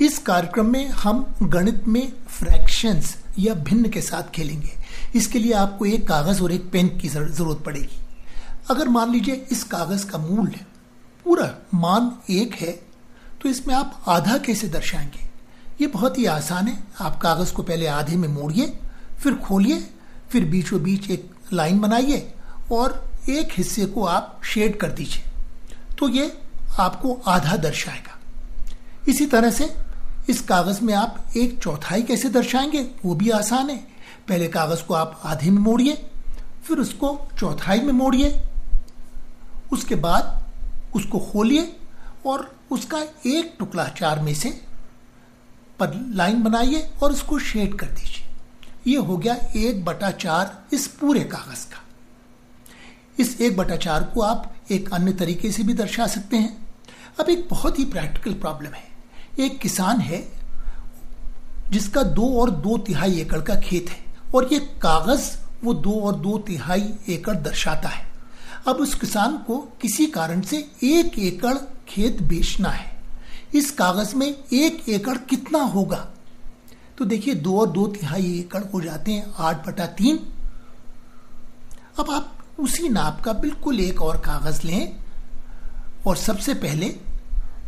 इस कार्यक्रम में हम गणित में फ्रैक्शंस या भिन्न के साथ खेलेंगे। इसके लिए आपको एक कागज़ और एक पेन की ज़रूरत पड़ेगी। अगर मान लीजिए इस कागज़ का मूल्य पूरा मान एक है तो इसमें आप आधा कैसे दर्शाएँगे? ये बहुत ही आसान है। आप कागज़ को पहले आधे में मोड़िए, फिर खोलिए, फिर बीचों बीच एक लाइन बनाइए और एक हिस्से को आप शेड कर दीजिए। तो ये आपको आधा दर्शाएगा। इसी तरह से इस कागज़ में आप एक चौथाई कैसे दर्शाएँगे? वो भी आसान है। पहले कागज़ को आप आधे में मोड़िए, फिर उसको चौथाई में मोड़िए, उसके बाद उसको खोलिए और उसका एक टुकड़ा चार में से पर लाइन बनाइए और उसको शेड कर दीजिए। ये हो गया एक बटा चार इस पूरे कागज़ का। इस एक बटा चार को आप एक अन्य तरीके से भी दर्शा सकते हैं। अब एक बहुत ही प्रैक्टिकल प्रॉब्लम है। एक किसान है, जिसका दो और दो तिहाई एकड़ का खेत है, और ये कागज़ वो दो और दो तिहाई एकड़ दर्शाता है। अब उस किसान को किसी कारण से एक एकड़ खेत बेचना है। इस कागज़ में एक एकड़ कितना होगा? तो देखिए, दो और दो तिहाई एकड़ हो जाते हैं, आठ बटा तीन। अब आप उसी नाप का बिल्कुल एक और कागज़ लें, और सबसे पहले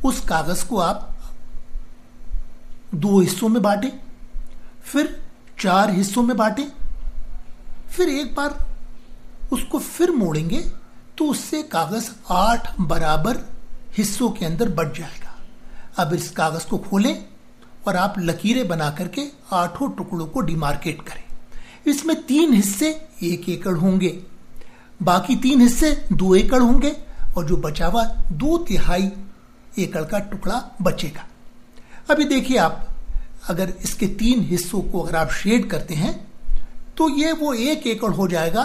उस कागज़ को आप दो हिस्सों में बांटें, फिर चार हिस्सों में बांटें, फिर एक बार उसको फिर मोड़ेंगे तो उससे कागज़ आठ बराबर हिस्सों के अंदर बढ़ जाएगा। अब इस कागज़ को खोलें और आप लकीरें बना करके आठों टुकड़ों को डिमार्केट करें। इसमें तीन हिस्से एक एकड़ होंगे, बाकी तीन हिस्से दो एकड़ होंगे और जो बचा हुआ दो तिहाई एकड़ का टुकड़ा बचेगा। अभी देखिए आप, अगर इसके तीन हिस्सों को अगर आप शेड करते हैं तो ये वो एक एकड़ हो जाएगा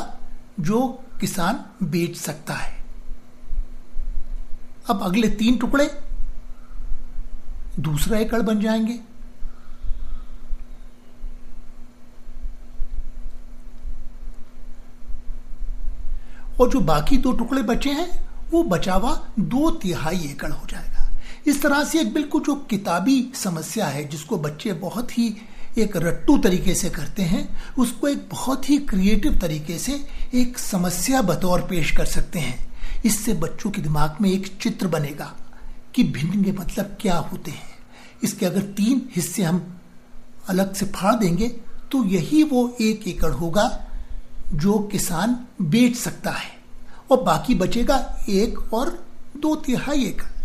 जो किसान बेच सकता है। अब अगले तीन टुकड़े, दूसरा एकड़ बन जाएँगे। और जो बाकी दो टुकड़े बचे हैं, वो बचावा दो तिहाई एकड़ हो जाएगा। इस तरह से एक बिल्कुल जो किताबी समस्या है, जिसको बच्चे बहुत ही एक रट्टू तरीके से करते हैं, उसको एक बहुत ही क्रिएटिव तरीके से एक समस्या बतौर पेश कर सकते हैं। इससे बच्चों के दिमाग में एक चित्र बनेगा कि भिन्न के मतलब क्या होते हैं। इसके अगर तीन हिस्से हम अलग से फाड़ देंगे तो यही वो एक एकड़ होगा जो किसान बेच सकता है। और बाकी बचेगा एक और दो तिहाई एकड़।